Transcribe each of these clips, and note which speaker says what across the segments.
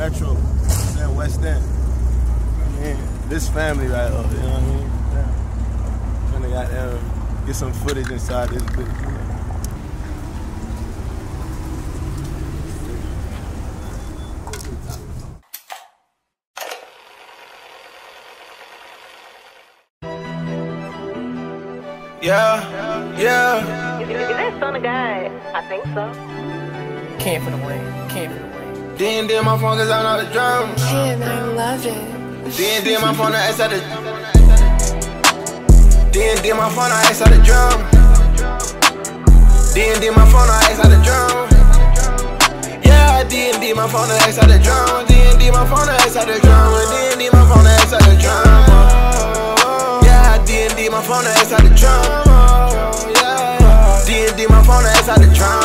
Speaker 1: Metro, saying West End. I mean, this family right up, you know what I mean? Yeah. Trying to goddamn get some footage inside this bitch. You know?
Speaker 2: Yeah, yeah.
Speaker 3: Is, is that SonnaGod? I think so.
Speaker 4: Can't for the win. Can't for the win.
Speaker 2: Then then my phone cause I know the drums.
Speaker 5: And I love it.
Speaker 2: Then then my phone I ask out the Then then my phone I ask out the drum. Then then my phone I ask out the drum. Yeah, then then my phone I ask out the drum. Then then my phone I ask out the drum. Then then my phone I ask out the drum. Yeah, then then my phone I ask out the drum. Yeah, then then my phone I ask out the drum.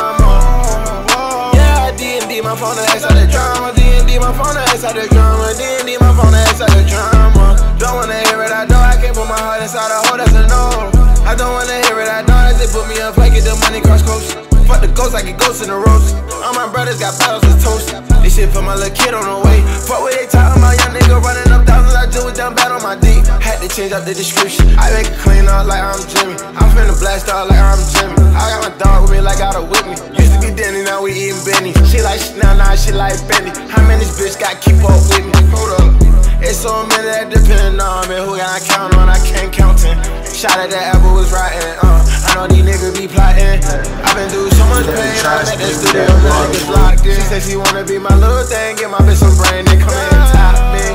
Speaker 2: My phone out the drama. D&D, my phone out the drama. D&D, my phone out the drama. Don't wanna hear it, I know I can't put my heart inside a hole, that's a no. I don't wanna hear it, I know that they put me up, I get the money cross coast. Fuck the ghost, I get ghosts in the roast. All my brothers got bottles of toast. This shit for my little kid on the way. Fuck what they talking about, young nigga running up thousands. I do it down bad on my D. Had to change up the description. I make it clean up like I'm Jimmy. I'm finna blast out like I'm Jimmy. I got my dog with me like I got a with me. Denny, now we eating Benny. She like now, now she like Benny. How many bitch got keep up with me? Hold up. It's so many that depend on me. Who can I count on? I can't count ten. Shot at that apple was rotten. Uh, I know these niggas be plotting. i been through so much pain. I'm at the studio, now niggas locked in. She said she wanna be my little thing. Get my bitch some brain and come in and top me.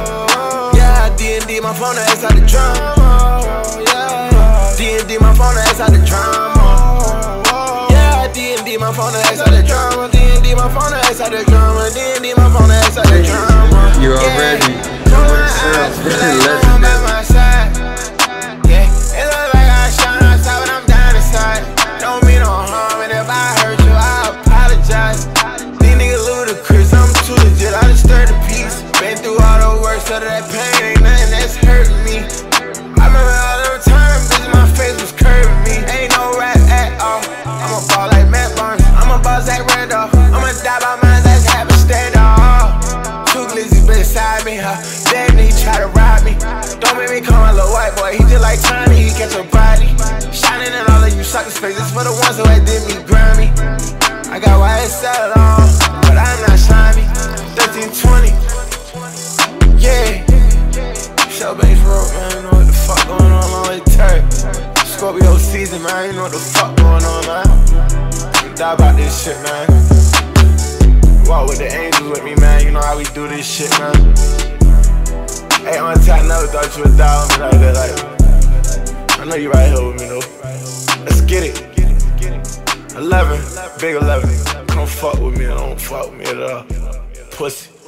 Speaker 2: Yeah, D&D, my phone out the drum. Drama. D&D, my phone is out the drama. D&D, my phone is out the drama.
Speaker 6: You already
Speaker 2: Yeah.
Speaker 6: know
Speaker 2: suckers' faces for the ones who had did me grimy. I got YSL on, but I'm not slimy. 1320, yeah. Shell Banks Road, man, you know what the fuck going on the turf. Scorpio season, man, you know what the fuck going on, man. Die about this shit, man. Walk with the angels with me, man. You know how we do this shit, man. Hey, on top, never thought you would die on me like that. Like, 11, big 11. Come fuck with me, don't fuck with me at all. Pussy.